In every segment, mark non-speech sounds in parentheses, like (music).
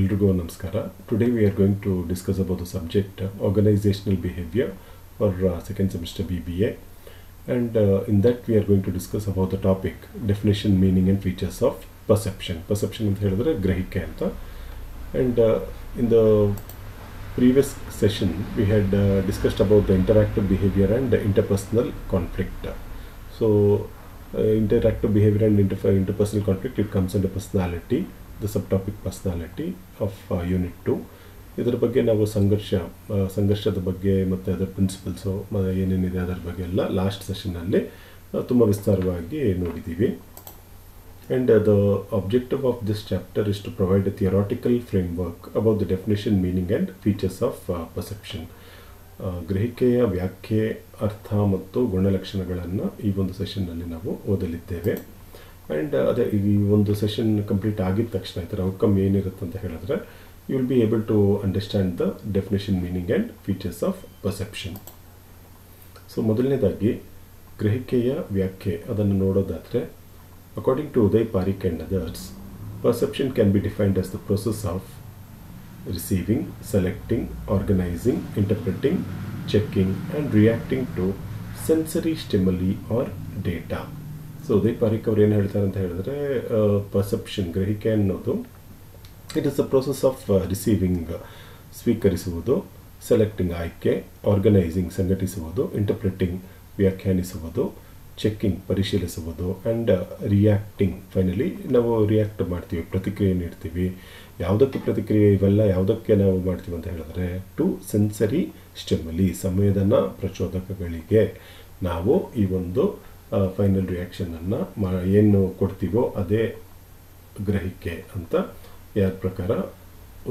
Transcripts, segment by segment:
ಎಲ್ರಿಗೂ ನಮಸ್ಕಾರ today we are going to discuss about the subject organisational behaviour for second semester B B A and in that we are going to discuss about the topic definition meaning and features of perception perception ಅಂತ ಹೇಳಿದ್ರೆ ಗ್ರಹಿಕೆ ಅಂತ and in the previous session we had uh, discussed about the interactive behavior and interpersonal conflict so uh, interactive behavior and inter- interpersonal conflict it comes subtopic personality of uh, unit 2 ಇದರ ಬಗ್ಗೆ ನಾವು ಸಂಘರ್ಷ ಸಂಘರ್ಷದ ಬಗ್ಗೆ ಮತ್ತು ಅದರ principles ಏನೇನಿದೆ ಅದರ ಬಗ್ಗೆ ಎಲ್ಲ ಲಾಸ್ಟ್ ಸೆಷನ್ನಲ್ಲಿ ತುಂಬ ವಿಸ್ತಾರವಾಗಿ ನೋಡಿದ್ದೀವಿ And uh, the objective of this chapter is to provide a theoretical framework about the and features of uh, perception. ಗ್ರಹಿಕೆಯ ವ್ಯಾಖ್ಯೆ ಅರ್ಥ ಮತ್ತು ಗುಣಲಕ್ಷಣಗಳನ್ನು ಈ ಒಂದು ಸೆಷನ್ನಲ್ಲಿ ನಾವು ಓದಲಿದ್ದೇವೆ ಆ್ಯಂಡ್ ಅದೇ, ಈ ಒಂದು ಸೆಷನ್ ಕಂಪ್ಲೀಟ್ ಆಗಿದ ತಕ್ಷಣ ಈ ಥರ ಔಟ್ಕಮ್ ಏನಿರುತ್ತೆ ಅಂತ ಹೇಳಿದ್ರೆ you will be able to understand the definition meaning and features of perception so ಮೊದಲನೇದಾಗಿ, ಗ್ರಹಿಕೆಯ ವ್ಯಾಖ್ಯೆ. ಅದನ್ನು ನೋಡೋದಾದರೆ according to Uday Pareek and others perception can be defined as the process of receiving selecting organising interpreting checking and reacting to sensory stimuli or data so Pareek ಅವ್ರು ಏನು ಹೇಳ್ತಾರೆ ಅಂತ ಹೇಳಿದ್ರೆ ಪರ್ಸೆಪ್ಷನ್ ಗ್ರಹಿಕೆ ಅನ್ನೋದು it is a process of receiving ಸ್ವೀಕರಿಸುವುದು selecting ಆಯ್ಕೆ organising ಸಂಘಟಿಸುವುದು interpreting ವ್ಯಾಖ್ಯಾನಿಸುವುದು ಚೆಕ್ಕಿಂಗ್ ಪರಿಶೀಲಿಸುವುದು ಆ್ಯಂಡ್ ರಿಯಾಕ್ಟಿಂಗ್ ಫೈನಲಿ ನಾವು ರಿಯಾಕ್ಟ್ ಮಾಡ್ತೀವಿ, ಪ್ರತಿಕ್ರಿಯೆ ನೀಡ್ತೀವಿ. ಯಾವುದಕ್ಕೆ ಪ್ರತಿಕ್ರಿಯೆ ಇವೆಲ್ಲ, ಯಾವುದಕ್ಕೆ ನಾವು ಮಾಡ್ತೀವಿ ಅಂತ ಹೇಳಿದ್ರೆ ಟು ಸೆನ್ಸರಿ ಸ್ಟೆಮಲಿ ಸಂವೇದನಾ ಪ್ರಚೋದಕಗಳಿಗೆ. ನಾವು ಈ ಒಂದು ಫೈನಲ್ ರಿಯಾಕ್ಷನನ್ನು ಮಾ, ಏನು ಕೊಡ್ತೀವೋ ಅದೇ ಗ್ರಹಿಕೆ ಅಂತ ಯಾರ ಪ್ರಕಾರ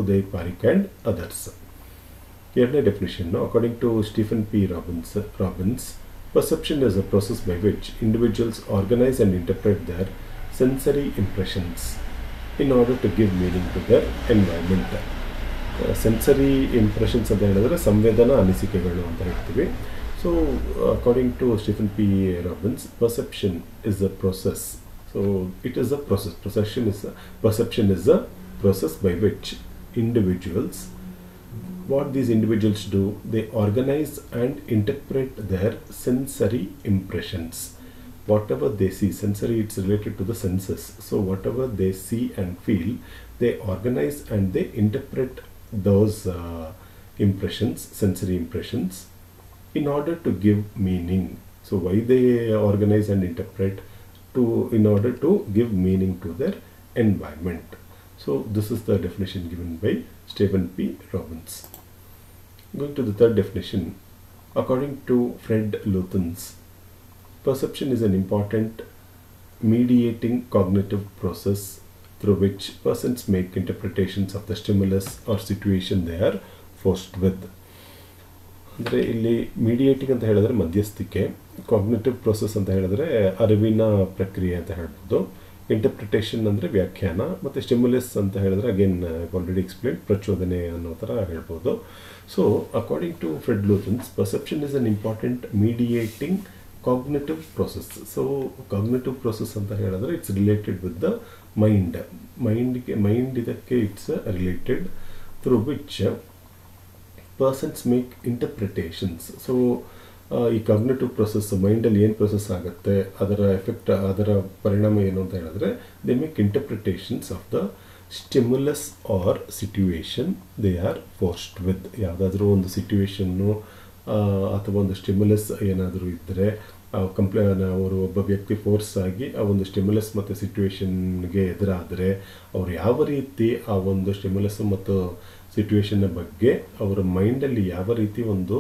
ಉದಯ್ ಪಾರಿಕ್ ಆ್ಯಂಡ್ ಅದರ್ಸ್ ಎರಡನೇ definition according to Stephen P Robbins Robbins perception is a process by which individuals organise and interpret their sensory impressions in order to give meaning to their environment sensory impressions ಅಂತ ಹೇಳಿದ್ರೆ ಸಂವೇದನಾ ಅನಿಸಿಕೆಗಳು ಅಂತ ಹೇಳ್ತೀವಿ. So, according to Stephen P. Robbins, perception is a process. So, it is a process. Perception is a, perception is a process by which individuals, what these individuals do, they organize and interpret their sensory impressions. Whatever they see, sensory it's related to the senses. So, whatever they see and feel, they organize and they interpret those uh, impressions, sensory impressions in order to give meaning. So why they organize and interpret to in order to give meaning to their environment. So this is the definition given by stephen p. Robbins. Going to the third definition, according to Fred Luthans, perception is an important mediating cognitive process through which persons make interpretations of the stimulus or situation they are forced with. ಅಂದರೆ ಇಲ್ಲಿ ಮೀಡಿಯೇಟಿಂಗ್ ಅಂತ ಹೇಳಿದ್ರೆ ಮಧ್ಯಸ್ಥಿಕೆ cognitive process ಅಂತ ಹೇಳಿದ್ರೆ ಅರಿವಿನ ಪ್ರಕ್ರಿಯೆ ಅಂತ ಹೇಳ್ಬೋದು. ಇಂಟರ್ಪ್ರಿಟೇಷನ್ ಅಂದರೆ ವ್ಯಾಖ್ಯಾನ, ಮತ್ತು ಸ್ಟಿಮ್ಯುಲಸ್ ಅಂತ ಹೇಳಿದ್ರೆ ಅಗೇನ್ ಆಲ್ರೆಡಿ ಎಕ್ಸ್ಪ್ಲೇನ್ ಪ್ರಚೋದನೆ ಅನ್ನೋ ಥರ ಹೇಳ್ಬೋದು. So according to Fred Luthans perception is an important mediating cognitive process so cognitive process ಅಂತ ಹೇಳಿದ್ರೆ it's related with the mind ಮೈಂಡ್ಗೆ mind ಇದಕ್ಕೆ it's related through which persons make interpretations so ಈ cognitive process ಮೈಂಡಲ್ಲಿ ಏನು process ಆಗುತ್ತೆ, ಅದರ effect ಅದರ ಪರಿಣಾಮ ಏನು ಅಂತ ಹೇಳಿದ್ರೆ they make interpretations of the stimulus or situation they are forced with ಯಾವುದಾದ್ರೂ ಒಂದು ಸಿಟ್ಯುವೇಶನ್ನು ಅಥವಾ ಒಂದು ಸ್ಟಿಮ್ಯುಲಸ್ ಏನಾದರೂ ಇದ್ದರೆ ಕಂಪ್ಲೇ ಅವರು ಒಬ್ಬ ವ್ಯಕ್ತಿ ಫೋರ್ಸ್ ಆಗಿ ಆ ಒಂದು ಸ್ಟಿಮ್ಯುಲಸ್ ಮತ್ತು ಸಿಟ್ಯುವೇಶನ್ಗೆ ಎದುರಾದರೆ, ಅವರು ಯಾವ ರೀತಿ ಆ ಒಂದು ಸ್ಟಿಮ್ಯುಲಸ್ ಮತ್ತು ಸಿಟ್ಯುವೇಶನ್ನ ಬಗ್ಗೆ ಅವರ ಮೈಂಡಲ್ಲಿ ಯಾವ ರೀತಿ ಒಂದು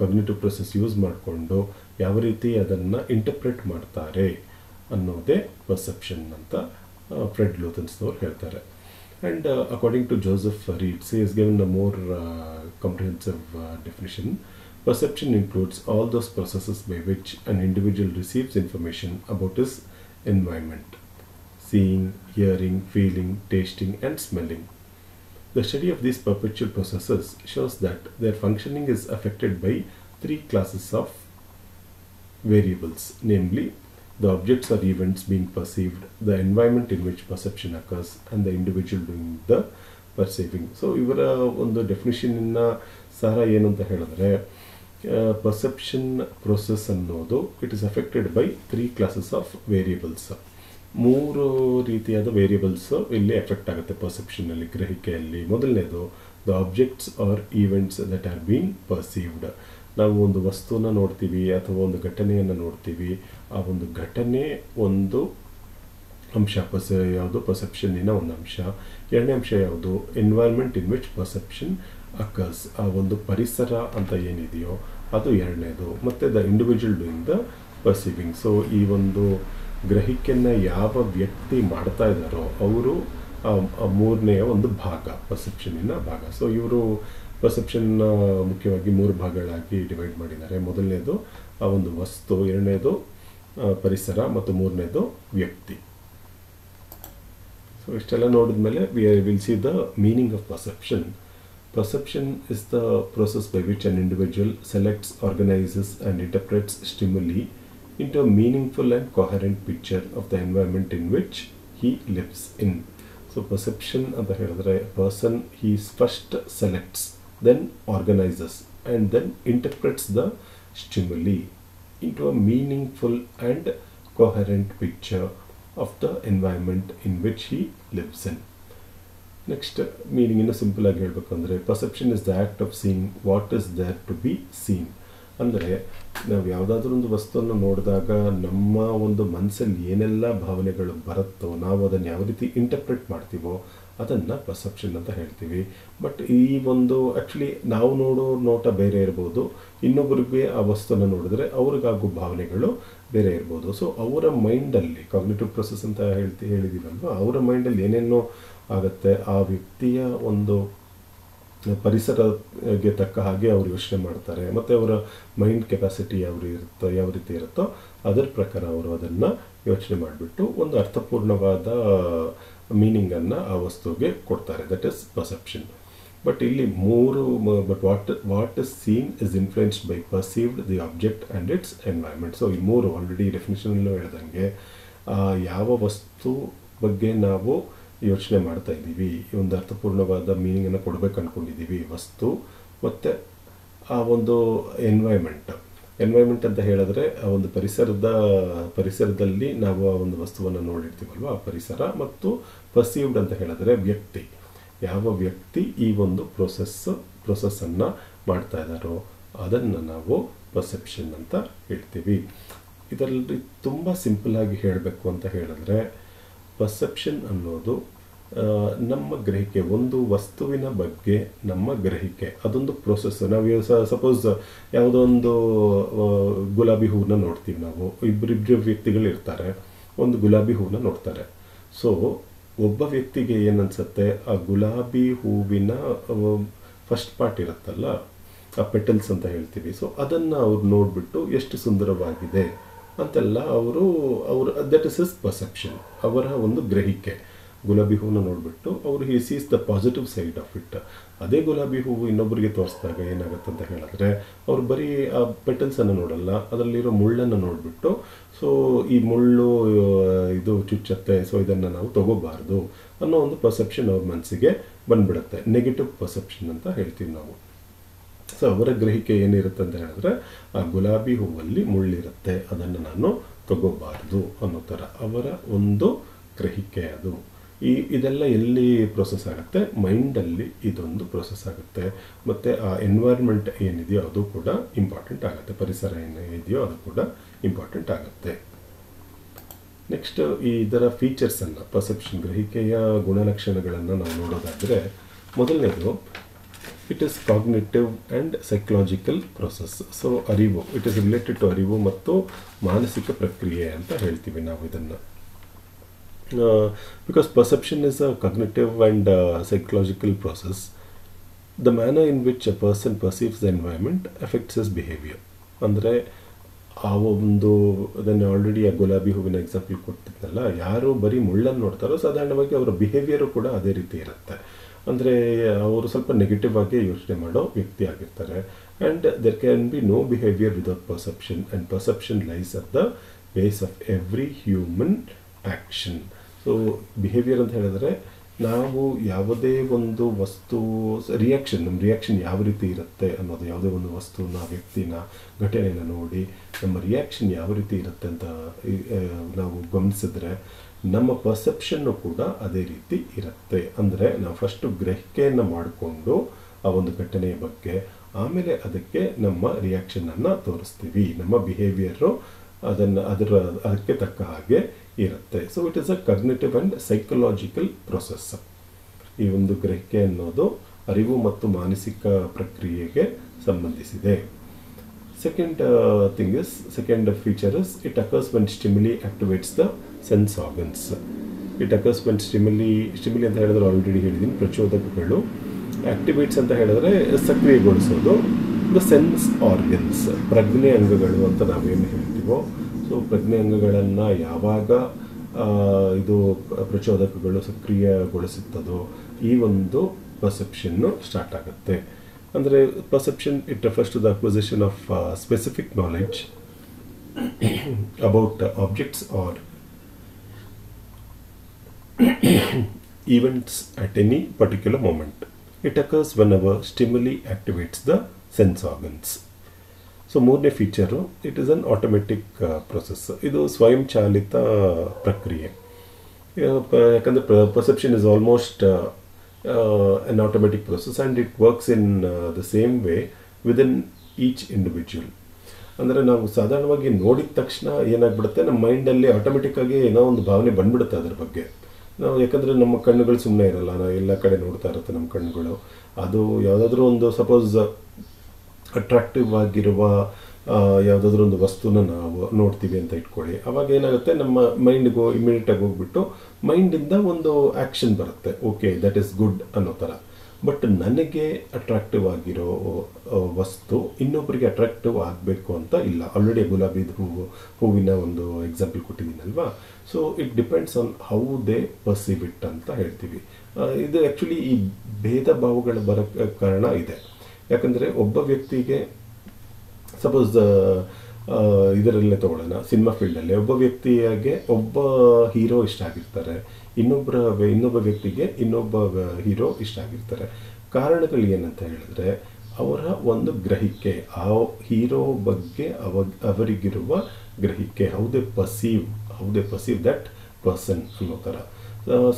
ಕಗ್ನೇಟಿವ್ ಪ್ರೊಸೆಸ್ ಯೂಸ್ ಮಾಡಿಕೊಂಡು ಯಾವ ರೀತಿ ಅದನ್ನು ಇಂಟರ್ಪ್ರೆಟ್ ಮಾಡ್ತಾರೆ ಅನ್ನೋದೇ ಪರ್ಸೆಪ್ಷನ್ ಅಂತ ಫ್ರೆಡ್ ಲೂಥನ್ಸ್ನವ್ರು ಹೇಳ್ತಾರೆ. And according to Joseph Reeds is given a more comprehensive definition perception includes all those processes by which an individual receives information about his environment seeing hearing feeling tasting and smelling The study of these perpetual processes shows that their functioning is affected by three classes of variables, namely the objects or events being perceived, the environment in which perception occurs, and the individual doing the perceiving so ಇವರ ಒಂದು ಡೆಫಿನಿಷನ್ನ ಸಾರ ಏನು ಅಂತ ಹೇಳಿದ್ರೆ perception process ಅನ್ನೋದು it is affected by three classes of variables ಮೂರು ರೀತಿಯಾದ ವೇರಿಯಬಲ್ಸ್ ಇಲ್ಲಿ ಎಫೆಕ್ಟ್ ಆಗುತ್ತೆ ಪರ್ಸೆಪ್ಷನ್ನಲ್ಲಿ ಗ್ರಹಿಕೆಯಲ್ಲಿ ಮೊದಲನೇದು the objects or events that are been perceived ನಾವು ಒಂದು ವಸ್ತುನ ನೋಡ್ತೀವಿ ಅಥವಾ ಒಂದು ಘಟನೆಯನ್ನು ನೋಡ್ತೀವಿ. ಆ ಒಂದು ಘಟನೆ ಒಂದು ಅಂಶ ಪರ್ಸ ಯಾವುದು? ಪರ್ಸೆಪ್ಷನ್ನಿನ ಒಂದು ಅಂಶ. ಎರಡನೇ ಅಂಶ ಯಾವುದು? Environment in which perception occurs ಆ ಒಂದು ಪರಿಸರ ಅಂತ ಏನಿದೆಯೋ ಅದು ಎರಡನೇದು. ಮತ್ತು the individual doing the perceiving so ಈ ಒಂದು ಗ್ರಹಿಕೆಯನ್ನು ಯಾವ ವ್ಯಕ್ತಿ ಮಾಡ್ತಾ ಇದ್ದಾರೋ ಅವರು ಮೂರನೆಯ ಒಂದು ಭಾಗ ಪರ್ಸೆಪ್ಷನ್ನಿನ ಭಾಗ. ಸೊ ಇವರು ಪರ್ಸೆಪ್ಷನ್ನ ಮುಖ್ಯವಾಗಿ ಮೂರು ಭಾಗಗಳಾಗಿ ಡಿವೈಡ್ ಮಾಡಿದ್ದಾರೆ. ಮೊದಲನೇದು ಒಂದು ವಸ್ತು, ಎರಡನೇದು ಪರಿಸರ, ಮತ್ತು ಮೂರನೇದು ವ್ಯಕ್ತಿ. ಸೊ ಇಷ್ಟೆಲ್ಲ ನೋಡಿದ್ಮೇಲೆ we will see the meaning of perception perception is the process by which an individual selects organises and interprets stimuli into a meaningful and coherent picture of the environment in which he lives in. So perception ಅಂತ ಹೇಳಿದ್ರೆ person he first selects then organizes and then interprets the stimuli into a meaningful and coherent picture of the environment in which he lives in. Next meaning ಇನ್ನು simple ಆಗಿ ಹೇಳ್ಬೇಕಂದ್ರೆ perception is the act of seeing what is there to be seen ಅಂದರೆ ನಾವು ಯಾವುದಾದ್ರೂ ಒಂದು ವಸ್ತುವನ್ನು ನೋಡಿದಾಗ ನಮ್ಮ ಒಂದು ಮನಸ್ಸಲ್ಲಿ ಏನೆಲ್ಲ ಭಾವನೆಗಳು ಬರುತ್ತೋ ನಾವು ಅದನ್ನು ಯಾವ ರೀತಿ ಇಂಟರ್ಪ್ರೆಟ್ ಮಾಡ್ತೀವೋ ಅದನ್ನು ಪರ್ಸೆಪ್ಷನ್ ಅಂತ ಹೇಳ್ತೀವಿ. ಬಟ್ ಈ ಒಂದು ಆ್ಯಕ್ಚುಲಿ ನಾವು ನೋಡೋ ನೋಟ ಬೇರೆ ಇರ್ಬೋದು. ಇನ್ನೊಬ್ಬರಿಗೆ ಆ ವಸ್ತುವನ್ನು ನೋಡಿದ್ರೆ ಅವ್ರಿಗಾಗೋ ಭಾವನೆಗಳು ಬೇರೆ ಇರ್ಬೋದು. ಸೊ ಅವರ ಮೈಂಡಲ್ಲಿ ಕಾಗ್ನೇಟಿವ್ ಪ್ರೊಸೆಸ್ ಅಂತ ಹೇಳ್ತಿ ಹೇಳಿದ್ದೀವಲ್ವ ಅವರ ಮೈಂಡಲ್ಲಿ ಏನೇನೋ ಆಗುತ್ತೆ, ಆ ವ್ಯಕ್ತಿಯ ಒಂದು ಪರಿಸರಕ್ಕೆ ತಕ್ಕ ಹಾಗೆ ಅವರು ಯೋಚನೆ ಮಾಡ್ತಾರೆ. ಮತ್ತು ಅವರ ಮೈಂಡ್ ಕೆಪಾಸಿಟಿ ಯಾವ ಇರುತ್ತೋ, ಯಾವ ರೀತಿ ಇರುತ್ತೋ ಅದರ ಪ್ರಕಾರ ಅವರು ಅದನ್ನು ಯೋಚನೆ ಮಾಡಿಬಿಟ್ಟು ಒಂದು ಅರ್ಥಪೂರ್ಣವಾದ ಮೀನಿಂಗನ್ನು ಆ ವಸ್ತುವಿಗೆ ಕೊಡ್ತಾರೆ. ದಟ್ ಇಸ್ ಪರ್ಸೆಪ್ಷನ್ ಬಟ್ ಇಲ್ಲಿ ಮೂರು but what what is seen is influenced by perceived the object and its environment so ಈ ಮೂರು ಆಲ್ರೆಡಿ ಡೆಫಿನೇಷನಲ್ಲೂ ಹೇಳ್ದಂಗೆ ಯಾವ ವಸ್ತು ಬಗ್ಗೆ ನಾವು ಯೋಚನೆ ಮಾಡ್ತಾ ಇದ್ದೀವಿ. ಈ ಒಂದು ಅರ್ಥಪೂರ್ಣವಾದ ಮೀನಿಂಗನ್ನು ಕೊಡಬೇಕು ಅಂದ್ಕೊಂಡಿದ್ದೀವಿ ವಸ್ತು ಮತ್ತು ಆ ಒಂದು ಎನ್ವೈರ್ಮೆಂಟ್ ಎನ್ವೈರ್ಮೆಂಟ್ ಅಂತ ಹೇಳಿದ್ರೆ ಆ ಒಂದು ಪರಿಸರದ, ಪರಿಸರದಲ್ಲಿ ನಾವು ಆ ಒಂದು ವಸ್ತುವನ್ನು ನೋಡಿರ್ತೀವಲ್ವ? ಆ ಪರಿಸರ ಮತ್ತು ಪರ್ಸೀವ್ಡ್ ಅಂತ ಹೇಳಿದ್ರೆ ವ್ಯಕ್ತಿ. ಯಾವ ವ್ಯಕ್ತಿ ಈ ಒಂದು ಪ್ರೊಸೆಸ್ ಪ್ರೊಸೆಸ್ಸನ್ನು ಮಾಡ್ತಾ ಇದ್ದಾರೋ ಅದನ್ನು ನಾವು ಪರ್ಸೆಪ್ಷನ್ ಅಂತ ಹೇಳ್ತೀವಿ. ಇದರಲ್ಲಿ ತುಂಬ ಆಗಿ ಹೇಳಬೇಕು ಅಂತ ಹೇಳಿದ್ರೆ ಪರ್ಸೆಪ್ಷನ್ ಅನ್ನೋದು ನಮ್ಮ ಗ್ರಹಿಕೆ, ಒಂದು ವಸ್ತುವಿನ ಬಗ್ಗೆ ನಮ್ಮ ಗ್ರಹಿಕೆ. ಅದೊಂದು ಪ್ರೊಸೆಸ್ ನಾವು ಸಪೋಸ್ ಯಾವುದೋ ಒಂದು ಗುಲಾಬಿ ಹೂವನ್ನ ನೋಡ್ತೀವಿ ನಾವು. ಇಬ್ಬರಿಬ್ಬರು ವ್ಯಕ್ತಿಗಳು ಇರ್ತಾರೆ. ಒಂದು ಗುಲಾಬಿ ಹೂವನ್ನ ನೋಡ್ತಾರೆ. ಸೊ ಒಬ್ಬ ವ್ಯಕ್ತಿಗೆ ಏನನ್ಸುತ್ತೆ? ಆ ಗುಲಾಬಿ ಹೂವಿನ ಫಸ್ಟ್ ಪಾರ್ಟ್ ಇರುತ್ತಲ್ಲ, ಆ ಪೆಟಲ್ಸ್ ಅಂತ ಹೇಳ್ತೀವಿ. ಸೊ ಅದನ್ನು ಅವ್ರು ನೋಡಿಬಿಟ್ಟು ಎಷ್ಟು ಸುಂದರವಾಗಿದೆ? ಅಂತೆಲ್ಲ ಅವರು ಅವರು ದಟ್ ಇಸ್ ಇಸ್ ಪರ್ಸೆಪ್ಷನ್ ಅವರ ಒಂದು ಗ್ರಹಿಕೆ. ಗುಲಾಬಿ ಹೂವನ್ನ ನೋಡಿಬಿಟ್ಟು ಅವರು he sees the positive side of it ಅದೇ ಗುಲಾಬಿ ಹೂವು ಇನ್ನೊಬ್ಬರಿಗೆ ತೋರಿಸಿದಾಗ ಏನಾಗುತ್ತೆ ಅಂತ ಹೇಳಿದ್ರೆ, ಅವ್ರು ಬರೀ ಆ ಪೆಟಲ್ಸನ್ನು ನೋಡಲ್ಲ, ಅದರಲ್ಲಿರೋ ಮುಳ್ಳನ್ನು ನೋಡಿಬಿಟ್ಟು ಸೊ ಈ ಮುಳ್ಳು, ಇದು ಚುಚ್ಚತ್ತೆ ಸೊ ಇದನ್ನು ನಾವು ತಗೋಬಾರ್ದು ಅನ್ನೋ ಒಂದು ಪರ್ಸೆಪ್ಷನ್ ಅವ್ರ ಮನಸ್ಸಿಗೆ ಬಂದ್ಬಿಡುತ್ತೆ. ನೆಗೆಟಿವ್ ಪರ್ಸೆಪ್ಷನ್ ಅಂತ ಹೇಳ್ತೀವಿ ನಾವು. ಸೊ ಅವರ ಗ್ರಹಿಕೆ ಏನಿರುತ್ತೆ ಅಂತ ಹೇಳಿದ್ರೆ, ಆ ಗುಲಾಬಿ ಹೂವಲ್ಲಿ ಮುಳ್ಳಿರುತ್ತೆ, ಅದನ್ನು ನಾನು ತಗೋಬಾರ್ದು ಅನ್ನೋ ಥರ. ಅವರ ಒಂದು ಗ್ರಹಿಕೆ ಅದು. ಈ ಇದೆಲ್ಲ ಎಲ್ಲಿ ಪ್ರೊಸೆಸ್ ಆಗುತ್ತೆ? ಮೈಂಡಲ್ಲಿ ಇದೊಂದು ಪ್ರೊಸೆಸ್ ಆಗುತ್ತೆ. ಮತ್ತು ಆ ಎನ್ವೈರ್ಮೆಂಟ್ ಏನಿದೆಯೋ ಅದು ಕೂಡ ಇಂಪಾರ್ಟೆಂಟ್ ಆಗುತ್ತೆ. ಪರಿಸರ ಏನಿದೆಯೋ ಅದು ಕೂಡ ಇಂಪಾರ್ಟೆಂಟ್ ಆಗುತ್ತೆ. ನೆಕ್ಸ್ಟ್ ಈ ಇದರ ಫೀಚರ್ಸನ್ನು ಪರ್ಸೆಪ್ಷನ್ ಗ್ರಹಿಕೆಯ ಗುಣಲಕ್ಷಣಗಳನ್ನು ನಾವು ನೋಡೋದಾದರೆ, ಮೊದಲನೇದು it is cognitive and psychological process so ಅರಿವು. ಇಟ್ ಇಸ್ ರಿಲೇಟೆಡ್ ಟು ಅರಿವು ಮತ್ತು ಮಾನಸಿಕ ಪ್ರಕ್ರಿಯೆ ಅಂತ ಹೇಳ್ತೀವಿ ನಾವು ಇದನ್ನು. Because perception is a cognitive and psychological process the manner in which a person perceives the environment effects his behaviour ಅಂದರೆ, ಆ ಒಂದು, ಅದನ್ನು ಆಲ್ರೆಡಿ ಆ ಗುಲಾಬಿ ಹೂವಿನ ಎಕ್ಸಾಂಪಲ್ ಕೊಟ್ಟಿದ್ನಲ್ಲ, ಯಾರು ಬರೀ ಮುಳ್ಳನ್ನು ನೋಡ್ತಾರೋ ಸಾಧಾರಣವಾಗಿ ಅವರ ಬಿಹೇವಿಯರು ಕೂಡ ಅದೇ ರೀತಿ ಇರುತ್ತೆ. ಅಂದರೆ, ಅವರು ಸ್ವಲ್ಪ ನೆಗೆಟಿವ್ ಆಗಿ ಯೋಚನೆ ಮಾಡೋ ವ್ಯಕ್ತಿ ಆಗಿರ್ತಾರೆ. And there can be no behaviour without perception and perception lies at the base of every human action so behaviour ಅಂತ ಹೇಳಿದ್ರೆ, ನಾವು ಯಾವುದೇ ಒಂದು ವಸ್ತು ರಿಯಾಕ್ಷನ್ ನಮ್ಮ ರಿಯಾಕ್ಷನ್ ಯಾವ ರೀತಿ ಇರುತ್ತೆ ಅನ್ನೋದು, ಯಾವುದೇ ಒಂದು ವಸ್ತುನ, ವ್ಯಕ್ತಿನ ಘಟನೆನ ನೋಡಿ, ನಮ್ಮ ರಿಯಾಕ್ಷನ್ ಯಾವ ರೀತಿ ಇರುತ್ತೆ ಅಂತ ನಾವು ಗಮನಿಸಿದ್ರೆ ನಮ್ಮ ಪರ್ಸೆಪ್ಷನ್ನು ಕೂಡ ಅದೇ ರೀತಿ ಇರುತ್ತೆ. ಅಂದರೆ ನಾವು ಫಸ್ಟು ಗ್ರಹಿಕೆಯನ್ನು ಮಾಡಿಕೊಂಡು ಆ ಒಂದು ಘಟನೆಯ ಬಗ್ಗೆ, ಆಮೇಲೆ ಅದಕ್ಕೆ ನಮ್ಮ ರಿಯಾಕ್ಷನನ್ನು ತೋರಿಸ್ತೀವಿ. ನಮ್ಮ ಬಿಹೇವಿಯರು ಅದನ್ನು, ಅದರ, ಅದಕ್ಕೆ ತಕ್ಕ ಹಾಗೆ ಇರುತ್ತೆ. So it is a cognitive and psychological process ಈ ಒಂದು ಗ್ರಹಿಕೆ ಅನ್ನೋದು ಅರಿವು ಮತ್ತು ಮಾನಸಿಕ ಪ್ರಕ್ರಿಯೆಗೆ ಸಂಬಂಧಿಸಿದೆ. Second thing is second feature is it occurs when stimuli activates the sense organs it occurs when stimuli stimuli ಅಂತ ಹೇಳಿದ್ರೆ ಆಲ್ರೆಡಿ ಹೇಳಿದ್ದೀನಿ, ಪ್ರಚೋದಕಗಳು ಆಕ್ಟಿವೇಟ್ಸ್ ಅಂತ ಹೇಳಿದ್ರೆ ಸಕ್ರಿಯಗೊಳಿಸೋದು. ದ ಸೆನ್ಸ್ ಆರ್ಗನ್ಸ್ ಪ್ರಜ್ಞೆ ಅಂಗಗಳು ಅಂತ ನಾವೇನು ಹೇಳ್ತೀವೋ ಸೊ ಪ್ರಜ್ಞೆ ಅಂಗಗಳನ್ನು ಯಾವಾಗ ಇದು ಪ್ರಚೋದಕಗಳು ಸಕ್ರಿಯಗೊಳಿಸುತ್ತದೋ, ಈ ಒಂದು ಪರ್ಸೆಪ್ಷನ್ನು ಸ್ಟಾರ್ಟ್ ಆಗುತ್ತೆ. ಅಂದರೆ perception it refers to the acquisition of specific knowledge about objects or (coughs) events at any particular moment. It occurs whenever stimuli activates the sense organs. So ಮೂರನೇ feature it is an automatic process ಇದು ಸ್ವಯಂಚಾಲಿತ ಪ್ರಕ್ರಿಯೆ. ಯಾಕಂದರೆ ಪ್ರ perception is almost an automatic process and it works in the same way within each individual ಅಂದರೆ ನಾವು ಸಾಧಾರಣವಾಗಿ ನೋಡಿದ ತಕ್ಷಣ ಏನಾಗ್ಬಿಡುತ್ತೆ? ನಮ್ಮ ಮೈಂಡಲ್ಲಿ ಆಟೋಮೆಟಿಕ್ಕಾಗಿ ಏನೋ ಒಂದು ಭಾವನೆ ಬಂದ್ಬಿಡುತ್ತೆ ಅದ್ರ ಬಗ್ಗೆ. ನಾವು ಯಾಕಂದರೆ ನಮ್ಮ ಕಣ್ಣುಗಳು ಸುಮ್ಮನೆ ಇರಲ್ಲ. ನಾವು ಎಲ್ಲ ಕಡೆ ನೋಡ್ತಾ ಇರುತ್ತೆ ನಮ್ಮ ಕಣ್ಣುಗಳು. ಅದು ಯಾವುದಾದ್ರೂ ಒಂದು ಸಪೋಸ್ ಅಟ್ರಾಕ್ಟಿವ್ ಆಗಿರುವ ಯಾವುದಾದ್ರೂ ಒಂದು ವಸ್ತುನ ನಾವು ನೋಡ್ತೀವಿ ಅಂತ ಇಟ್ಕೊಳ್ಳಿ. ಅವಾಗ ಏನಾಗುತ್ತೆ? ನಮ್ಮ ಮೈಂಡ್ಗೂ ಇಮಿಡಿಯೇಟಾಗಿ ಹೋಗ್ಬಿಟ್ಟು ಮೈಂಡಿಂದ ಒಂದು ಆ್ಯಕ್ಷನ್ ಬರುತ್ತೆ. ಓಕೆ ದಟ್ ಈಸ್ ಗುಡ್ ಅನ್ನೋ ಥರ ಬಟ್ ನನಗೆ ಅಟ್ರಾಕ್ಟಿವ್ ಆಗಿರೋ ವಸ್ತು ಇನ್ನೊಬ್ಬರಿಗೆ ಅಟ್ರಾಕ್ಟಿವ್ ಆಗಬೇಕು ಅಂತ ಇಲ್ಲ. ಆಲ್ರೆಡಿ ಗುಲಾಬಿದ ಹೂವು ಹೂವಿನ ಒಂದು example ಕೊಟ್ಟಿದ್ದೀನಲ್ವಾ? So it depends on how they perceive it ಅಂತ ಹೇಳ್ತೀವಿ. ಇದು ಆ್ಯಕ್ಚುಲಿ ಈ ಭೇದ ಭಾವಗಳು ಬರ, ಕಾರಣ ಇದೆ. ಯಾಕಂದರೆ ಒಬ್ಬ ವ್ಯಕ್ತಿಗೆ ಸಪೋಸ್ ಇದರಲ್ಲೇ ತಗೊಳ್ಳೋಣ ಸಿನಿಮಾ ಫೀಲ್ಡಲ್ಲಿ ಒಬ್ಬ ವ್ಯಕ್ತಿಯಾಗೆ ಒಬ್ಬ ಹೀರೋ ಇಷ್ಟ ಆಗಿರ್ತಾರೆ. ಇನ್ನೊಬ್ಬರ ಇನ್ನೊಬ್ಬ ವ್ಯಕ್ತಿಗೆ ಇನ್ನೊಬ್ಬ ಹೀರೋ ಇಷ್ಟ ಆಗಿರ್ತಾರೆ. ಕಾರಣಗಳು ಏನಂತ ಹೇಳಿದ್ರೆ, ಅವರ ಒಂದು ಗ್ರಹಿಕೆ, ಆ ಹೀರೋ ಬಗ್ಗೆ ಅವ ಅವರಿಗಿರುವ ಗ್ರಹಿಕೆ ಹೌದೇ ಪಸೀವ್ ಹೌದೇ ಪಸೀವ್ ದಟ್ ಪರ್ಸನ್ ಅನ್ನೋ ಥರ.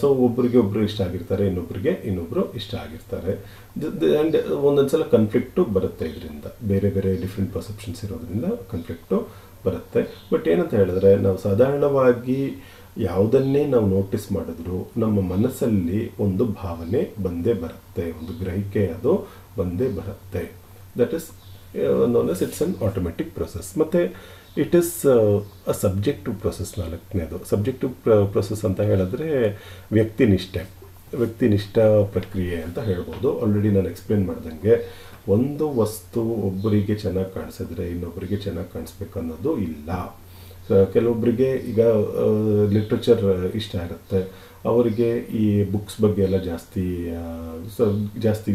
ಸೊ ಒಬ್ಬರಿಗೆ ಒಬ್ಬರು ಇಷ್ಟ ಆಗಿರ್ತಾರೆ ಇನ್ನೊಬ್ಬರಿಗೆ ಇನ್ನೊಬ್ಬರು ಇಷ್ಟ ಆಗಿರ್ತಾರೆ. ಆ್ಯಂಡ್ ಒಂದೊಂದು ಸಲ ಕನ್ಫ್ಲಿಕ್ಟು ಬರುತ್ತೆ ಇದರಿಂದ. ಬೇರೆ ಬೇರೆ ಡಿಫ್ರೆಂಟ್ ಪರ್ಸೆಪ್ಷನ್ಸ್ ಇರೋದ್ರಿಂದ ಕನ್ಫ್ಲಿಕ್ಟು ಬರುತ್ತೆ. ಬಟ್ ಏನಂತ ಹೇಳಿದ್ರೆ, ನಾವು ಸಾಧಾರಣವಾಗಿ ಯಾವುದನ್ನೇ ನಾವು ನೋಟಿಸ್ ಮಾಡಿದ್ರು ನಮ್ಮ ಮನಸ್ಸಲ್ಲಿ ಒಂದು ಭಾವನೆ ಬಂದೇ ಬರುತ್ತೆ, ಒಂದು ಗ್ರಹಿಕೆ ಅದು ಬಂದೇ ಬರುತ್ತೆ. That is known as it's an automatic process ಮತ್ತು it is a subjective process ನಾಲ್ಕನೇದು. ಸಬ್ಜೆಕ್ಟಿವ್ ಪ್ರೊಸೆಸ್ ಅಂತ ಹೇಳಿದ್ರೆ ವ್ಯಕ್ತಿನಿಷ್ಠೆ. ವ್ಯಕ್ತಿನಿಷ್ಠ ಪ್ರಕ್ರಿಯೆ ಅಂತ ಹೇಳ್ಬೋದು. ಆಲ್ರೆಡಿ ನಾನು ಎಕ್ಸ್ಪ್ಲೇನ್ ಮಾಡ್ದಂಗೆ ಒಂದು ವಸ್ತು ಒಬ್ಬರಿಗೆ ಚೆನ್ನಾಗಿ ಕಾಣಿಸಿದ್ರೆ ಇನ್ನೊಬ್ಬರಿಗೆ ಚೆನ್ನಾಗಿ ಕಾಣಿಸ್ಬೇಕನ್ನೋದು ಇಲ್ಲ. ಕೆಲವೊಬ್ಬರಿಗೆ ಈಗ ಲಿಟ್ರೇಚರ್ ಇಷ್ಟ ಆಗುತ್ತೆ. ಅವರಿಗೆ ಈ ಬುಕ್ಸ್ ಬಗ್ಗೆ ಎಲ್ಲ ಜಾಸ್ತಿ ಜಾಸ್ತಿ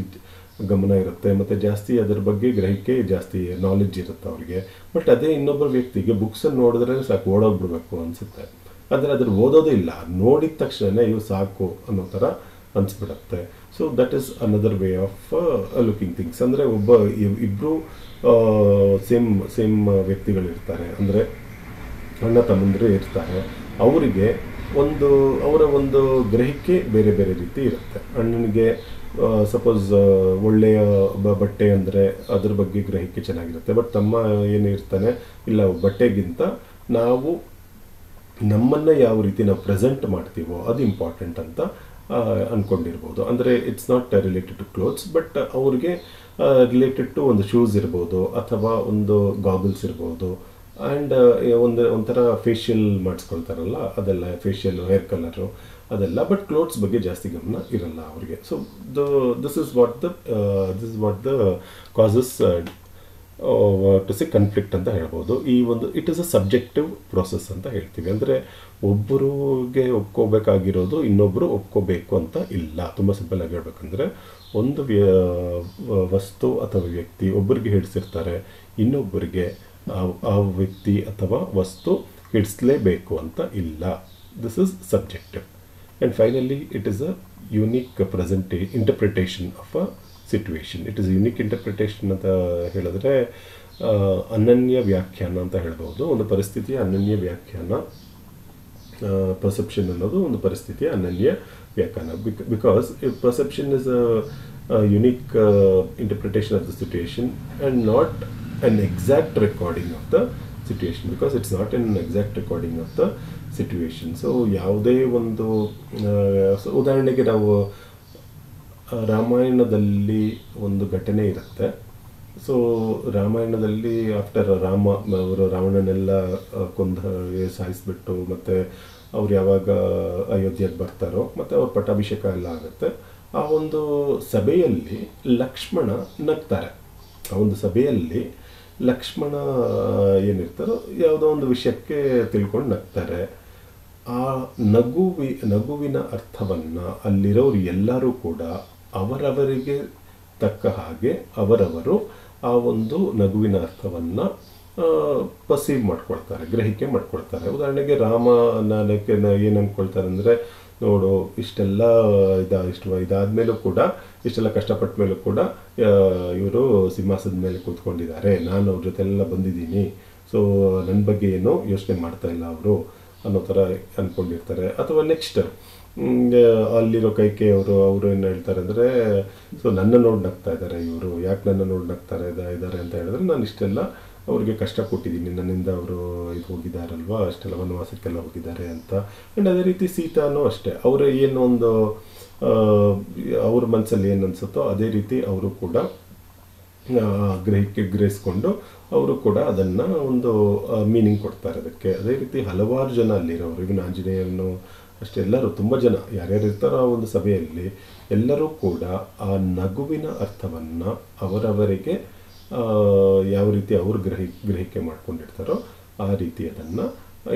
ಗಮನ ಇರುತ್ತೆ. ಮತ್ತು ಜಾಸ್ತಿ ಅದರ ಬಗ್ಗೆ ಗ್ರಹಿಕೆ ಜಾಸ್ತಿ ನಾಲೆಡ್ಜ್ ಇರುತ್ತೆ ಅವರಿಗೆ. ಬಟ್ ಅದೇ ಇನ್ನೊಬ್ಬ ವ್ಯಕ್ತಿಗೆ ಬುಕ್ಸನ್ನು ನೋಡಿದ್ರೆ ಸಾಕು, ಓಡೋಗ್ಬಿಡ್ಬೇಕು ಅನಿಸುತ್ತೆ. ಆದರೆ ಅದ್ರ ಓದೋದೇ ಇಲ್ಲ. ನೋಡಿದ ತಕ್ಷಣ ಇವು ಸಾಕು ಅನ್ನೋ ಥರ ಅನಿಸ್ಬಿಡುತ್ತೆ. So that is another way of looking things ಅಂದರೆ ಒಬ್ಬ ಇಬ್ಬರು ಸೇಮ್ ಸೇಮ್ ವ್ಯಕ್ತಿಗಳಿರ್ತಾರೆ. ಅಂದರೆ ಅಣ್ಣ ತಮ್ಮಂದಿರು ಇರ್ತಾರೆ. ಅವರಿಗೆ ಒಂದು, ಅವರ ಒಂದು ಗ್ರಹಿಕೆ ಬೇರೆ ಬೇರೆ ರೀತಿ ಇರುತ್ತೆ. ಅಣ್ಣನಿಗೆ ಸಪೋಸ್ ಒಳ್ಳೆಯ ಬಟ್ಟೆ ಅಂದರೆ ಅದ್ರ ಬಗ್ಗೆ ಗ್ರಹಿಕೆ ಚೆನ್ನಾಗಿರುತ್ತೆ. ಬಟ್ ತಮ್ಮ ಏನು ಇರ್ತಾನೆ, ಇಲ್ಲ, ಬಟ್ಟೆಗಿಂತ ನಾವು ನಮ್ಮನ್ನು ಯಾವ ರೀತಿ ನಾವು ಪ್ರೆಸೆಂಟ್ ಮಾಡ್ತೀವೋ ಅದು ಇಂಪಾರ್ಟೆಂಟ್ ಅಂತ ಅಂದ್ಕೊಂಡಿರ್ಬೋದು ಅಂದರೆ it's not related to clothes but ಅವ್ರಿಗೆ ರಿಲೇಟೆಡ್ ಟು ಒಂದು ಶೂಸ್ ಇರ್ಬೋದು, ಅಥವಾ ಒಂದು ಗಾಗಲ್ಸ್ ಇರ್ಬೋದು ಆ್ಯಂಡ್ ಒಂದು, ಒಂಥರ ಫೇಶಿಯಲ್ ಮಾಡಿಸ್ಕೊಳ್ತಾರಲ್ಲ, ಅದೆಲ್ಲ ಫೇಶಿಯಲ್ ಹೇರ್ ಕಲರು ಅದೆಲ್ಲ ಬಟ್ ಕ್ಲೋತ್ಸ್ ಬಗ್ಗೆ ಜಾಸ್ತಿ ಗಮನ ಇರಲ್ಲ ಅವರಿಗೆ. So the this is what the this is what the causes to see conflict ಅಂತ ಹೇಳ್ಬೋದು. ಈ ಒಂದು it is a subjective process ಅಂತ ಹೇಳ್ತೀವಿ. ಅಂದರೆ ಒಬ್ಬರಿಗೆ ಒಪ್ಕೋಬೇಕಾಗಿರೋದು ಇನ್ನೊಬ್ಬರು ಒಪ್ಕೋಬೇಕು ಅಂತ ಇಲ್ಲ. ತುಂಬ ಸಿಂಪಲ್ ಆಗಿ ಹೇಳ್ಬೇಕಂದ್ರೆ, ಒಂದು ವಸ್ತು ಅಥವಾ ವ್ಯಕ್ತಿ ಒಬ್ಬರಿಗೆ ಹಿಡಿಸಿರ್ತಾರೆ ಇನ್ನೊಬ್ಬರಿಗೆ ಆ- ವ್ಯಕ್ತಿ ಅಥವಾ ವಸ್ತು ಹಿಡಿಸ್ಲೇಬೇಕು ಅಂತ ಇಲ್ಲ. This is subjective and finally it is a unique ಪ್ರೆಸೆಂಟೇ interpretation of a situation it is unique interpretation ಅಂತ ಹೇಳಿದ್ರೆ ಅನನ್ಯ ವ್ಯಾಖ್ಯಾನ ಅಂತ ಹೇಳ್ಬೋದು ಒಂದು ಪರಿಸ್ಥಿತಿಯ ಅನನ್ಯ ವ್ಯಾಖ್ಯಾನ ಪರ್ಸೆಪ್ಷನ್ ಅನ್ನೋದು ಒಂದು ಪರಿಸ್ಥಿತಿಯ ಅನನ್ಯ ವ್ಯಾಖ್ಯಾನ. Because perception is a unique interpretation of the situation and not an exact recording of the situation because it's not an exact recording of the situation so ಯಾವುದೇ ಒಂದು ಉದಾಹರಣೆಗೆ ನಾವು ರಾಮಾಯಣದಲ್ಲಿ ಒಂದು ಘಟನೆ ಇರುತ್ತೆ. ಸೊ, ರಾಮಾಯಣದಲ್ಲಿ ಆಫ್ಟರ್ ರಾಮ, ಅವರು ರಾವಣನೆಲ್ಲ ಕೊಂದ ಸಾಯಿಸ್ಬಿಟ್ಟು ಮತ್ತು ಅವ್ರು ಯಾವಾಗ ಅಯೋಧ್ಯೆಗೆ ಬರ್ತಾರೋ, ಮತ್ತು ಅವ್ರ ಪಟ್ಟಾಭಿಷೇಕ ಎಲ್ಲ ಆಗುತ್ತೆ. ಆ ಒಂದು ಸಭೆಯಲ್ಲಿ ಲಕ್ಷ್ಮಣ ನಗ್ತಾರೆ. ಆ ಒಂದು ಸಭೆಯಲ್ಲಿ ಲಕ್ಷ್ಮಣ ಏನಿರ್ತಾರೋ ಯಾವುದೋ ಒಂದು ವಿಷಯಕ್ಕೆ ತಿಳ್ಕೊಂಡು ನಗ್ತಾರೆ. ಆ ನಗುವಿ, ನಗುವಿನ ಅರ್ಥವನ್ನು ಅಲ್ಲಿರೋರು ಎಲ್ಲರೂ ಕೂಡ ಅವರವರಿಗೆ ತಕ್ಕ ಹಾಗೆ ಅವರವರು ಆ ಒಂದು ನಗುವಿನ ಅರ್ಥವನ್ನು ಪಸೀವ್ ಮಾಡ್ಕೊಳ್ತಾರೆ, ಗ್ರಹಿಕೆ ಮಾಡ್ಕೊಳ್ತಾರೆ. ಉದಾಹರಣೆಗೆ ರಾಮನ ಅಂದ್ಕೊಳ್ತಾರೆ ಅಂದರೆ ನೋಡು, ಇಷ್ಟೆಲ್ಲ ಇದು, ಇಷ್ಟು ಇದಾದಮೇಲೂ ಕೂಡ, ಇಷ್ಟೆಲ್ಲ ಕಷ್ಟಪಟ್ಟ ಮೇಲೂ ಕೂಡ ಇವರು ಸಿಂಹಾಸದ ಮೇಲೆ ಕೂತ್ಕೊಂಡಿದ್ದಾರೆ. ನಾನು ಅವ್ರ ಜೊತೆಲ್ಲ ಬಂದಿದ್ದೀನಿ. ಸೊ ನನ್ನ ಬಗ್ಗೆ ಏನು ಯೋಚನೆ ಮಾಡ್ತಾ ಇಲ್ಲ ಅವರು ಅನ್ನೋ ಥರ ಅಂದ್ಕೊಂಡಿರ್ತಾರೆ ಅಥವಾ ನೆಕ್ಸ್ಟ್ ಅಲ್ಲಿರೋ ಕೈಕೆ ಅವರು ಅವರು ಏನು ಹೇಳ್ತಾರೆ ಅಂದರೆ ಸೊ ನನ್ನ ನೋಡಿ ಇದ್ದಾರೆ ಇವರು. ಯಾಕೆ ನನ್ನ ನೋಡಿ ನಗ್ತಾರೆ ಇದ್ದಾರೆ ಅಂತ ಹೇಳಿದ್ರೆ, ನಾನು ಇಷ್ಟೆಲ್ಲ ಅವ್ರಿಗೆ ಕಷ್ಟ ಕೊಟ್ಟಿದ್ದೀನಿ. ನನ್ನಿಂದ ಅವರು ಇದು ಹೋಗಿದ್ದಾರಲ್ವಾ? ಅಷ್ಟೆಲ್ಲ ವನವಾಸಕ್ಕೆಲ್ಲ ಹೋಗಿದ್ದಾರೆ ಅಂತ. ಆ್ಯಂಡ್ ಅದೇ ರೀತಿ ಸೀತಾನೂ ಅಷ್ಟೇ. ಅವರ ಏನು ಒಂದು ಅವ್ರ ಮನಸ್ಸಲ್ಲಿ ಏನು ಅನಿಸುತ್ತೋ ಅದೇ ರೀತಿ ಅವರು ಕೂಡ ಗ್ರಹಕ್ಕೆ ಗ್ರಹಿಕೆ ಗ್ರಹಿಸ್ಕೊಂಡು ಅವರು ಕೂಡ ಅದನ್ನು ಒಂದು ಮೀನಿಂಗ್ ಕೊಡ್ತಾರೆ ಅದಕ್ಕೆ. ಅದೇ ರೀತಿ ಹಲವಾರು ಜನ ಅಲ್ಲಿರೋರು. ಇವನ್ ಆಂಜನೇಯನು ಅಷ್ಟೇ. ಎಲ್ಲರೂ ತುಂಬ ಜನ. ಯಾರ್ಯಾರು ಇರ್ತಾರೋ ಆ ಒಂದು ಸಭೆಯಲ್ಲಿ ಎಲ್ಲರೂ ಕೂಡ ಆ ನಗುವಿನ ಅರ್ಥವನ್ನು ಅವರವರಿಗೆ ಯಾವ ರೀತಿ ಅವರು ಗ್ರಹಿ, ಗ್ರಹಿಕೆ ಮಾಡ್ಕೊಂಡಿರ್ತಾರೋ ಆ ರೀತಿ ಅದನ್ನು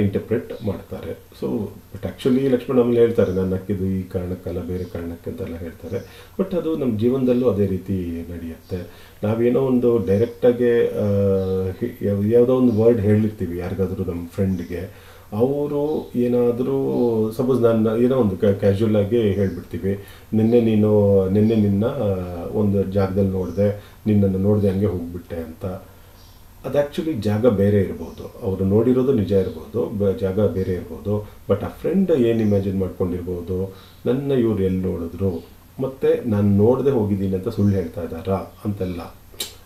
ಇಂಟರ್ಪ್ರೆಟ್ ಮಾಡ್ತಾರೆ. ಸೊ ಬಟ್ ಆ್ಯಕ್ಚುಲಿ ಲಕ್ಷ್ಮಣ ಆಮೇಲೆ ಹೇಳ್ತಾರೆ ನಾನು ಹಾಕಿದ್ದು ಈ ಕಾರಣಕ್ಕಲ್ಲ, ಬೇರೆ ಕಾರಣಕ್ಕೆ ಅಂತೆಲ್ಲ ಹೇಳ್ತಾರೆ. ಬಟ್ ಅದು ನಮ್ಮ ಜೀವನದಲ್ಲೂ ಅದೇ ರೀತಿ ನಡೆಯುತ್ತೆ. ನಾವೇನೋ ಒಂದು ಡೈರೆಕ್ಟಾಗಿ ಯಾವುದೋ ಒಂದು ವರ್ಡ್ ಹೇಳಿರ್ತೀವಿ ಯಾರಿಗಾದರೂ ನಮ್ಮ ಫ್ರೆಂಡ್ಗೆ ಅವರು ಏನಾದರೂ ಸಪೋಸ್ ನಾನು ಏನೋ ಒಂದು ಕ್ಯಾಶುವಲ್ ಆಗಿ ಹೇಳ್ಬಿಡ್ತೀವಿ. ನಿನ್ನೆ ನೀನು, ನಿನ್ನೆ ನಿನ್ನ ಒಂದು ಜಾಗದಲ್ಲಿ ನೋಡಿದೆ, ನಿನ್ನನ್ನು ನೋಡಿದೆ ಹಂಗೆ ಹೋಗ್ಬಿಟ್ಟೆ ಅಂತ. ಅದು ಆ್ಯಕ್ಚುಲಿ ಜಾಗ ಬೇರೆ ಇರ್ಬೋದು. ಅವರು ನೋಡಿರೋದು ನಿಜ ಇರ್ಬೋದು, ಬ, ಜಾಗ ಬೇರೆ ಇರ್ಬೋದು ಬಟ್ ಆ ಫ್ರೆಂಡ್ ಏನು ಇಮ್ಯಾಜಿನ್ ಮಾಡ್ಕೊಂಡಿರ್ಬೋದು? ನನ್ನ ಇವ್ರು ಎಲ್ಲಿ ನೋಡಿದ್ರು? ಮತ್ತು ನಾನು ನೋಡದೆ ಹೋಗಿದ್ದೀನಿ ಅಂತ ಸುಳ್ಳು ಹೇಳ್ತಾ ಇದ್ದಾರಾ? ಅಂತೆಲ್ಲ.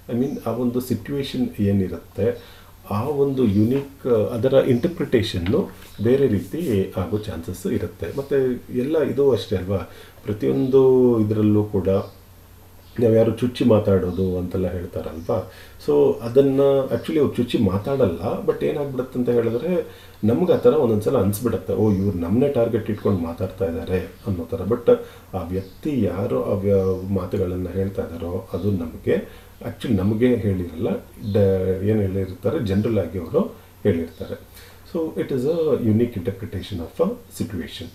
ಐ ಮೀನ್ ಆ ಒಂದು ಸಿಟ್ಯುವೇಶನ್ ಏನಿರುತ್ತೆ ಆ ಒಂದು ಯುನೀಕ್ ಅದರ ಇಂಟರ್ಪ್ರಿಟೇಷನ್ನು ಬೇರೆ ರೀತಿ ಆಗೋ ಚಾನ್ಸಸ್ ಇರುತ್ತೆ. ಮತ್ತು ಎಲ್ಲ ಇದು ಅಷ್ಟೇ ಅಲ್ವಾ? ಪ್ರತಿಯೊಂದು ಇದರಲ್ಲೂ ಕೂಡ ನಾವು ಯಾರು ಚುಚ್ಚಿ ಮಾತಾಡೋದು ಅಂತೆಲ್ಲ ಹೇಳ್ತಾರಲ್ವಾ? ಸೊ ಅದನ್ನು ಆ್ಯಕ್ಚುಲಿ ಅವ್ರು ಚುಚ್ಚಿ ಮಾತಾಡಲ್ಲ ಬಟ್ ಏನಾಗ್ಬಿಡುತ್ತೆ ಅಂತ ಹೇಳಿದ್ರೆ ನಮ್ಗೆ ಆ ಥರ ಒಂದೊಂದ್ಸಲ ಅನಿಸ್ಬಿಡುತ್ತೆ. ಓ, ಇವ್ರು ನಮ್ಮನ್ನೇ ಟಾರ್ಗೆಟ್ ಇಟ್ಕೊಂಡು ಮಾತಾಡ್ತಾ ಇದ್ದಾರೆ ಅನ್ನೋ ಥರ. ಬಟ್ ಆ ವ್ಯಕ್ತಿ ಯಾರು ಆ ಮಾತುಗಳನ್ನು ಹೇಳ್ತಾ ಇದ್ದಾರೋ ಅದು ನಮಗೆ ಆ್ಯಕ್ಚುಲಿ ನಮಗೆ ಹೇಳಿರಲ್ಲ. ಡ ಏನು ಹೇಳಿರ್ತಾರೆ? ಜನರಲ್ ಆಗಿ ಅವರು ಹೇಳಿರ್ತಾರೆ. So it is a unique interpretation of a situation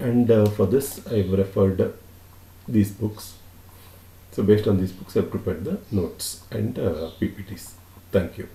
and for this I referred these books so based on these books I prepared the notes and P P Ts thank you.